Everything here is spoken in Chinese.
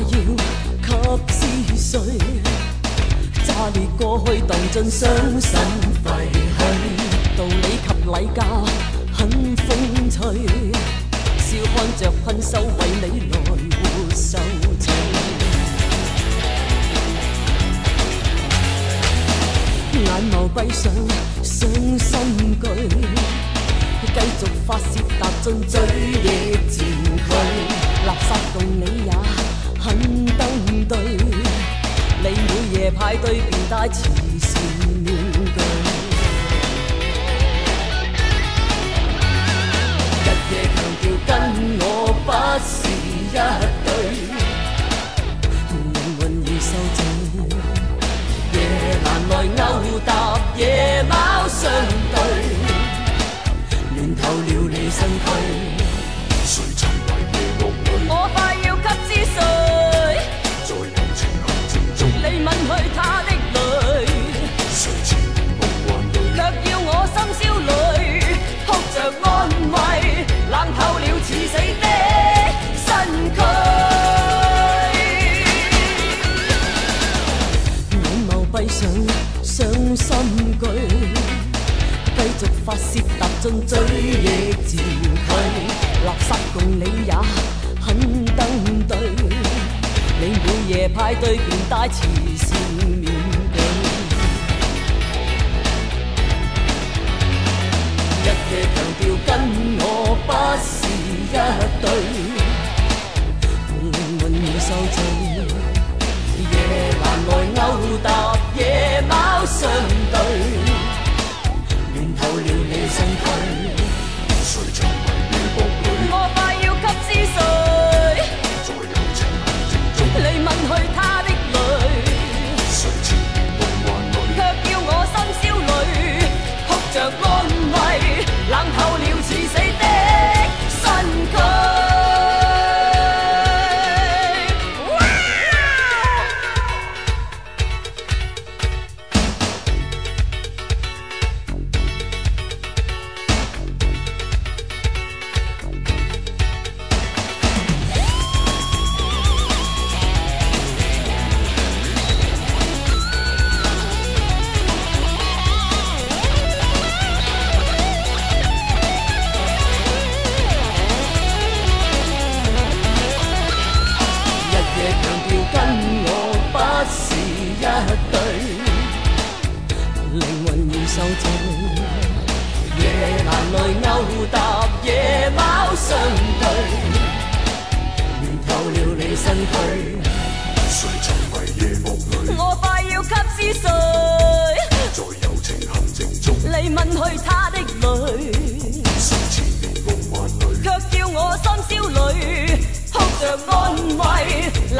要給思緒，炸裂過去蕩進傷心廢墟，道理及禮教很風趣，笑看着困獸為你來活受罪。眼眸閉上，傷心句，繼續發泄踏進最野戰區，垃圾共你也。你每夜派对便带慈善面具，日夜强调跟我不是一发泄踏进嘴里自驱垃圾共你也很登对你每夜排队便带钱對，靈魂已受罪。夜難來勾搭夜貓相對，亂透了你身軀。谁沉迷夜幕里，我快要給知誰，在友情陷阱中，你吻去他的淚，谁缠绵夢幻里，卻叫我深宵裏哭着安慰，冷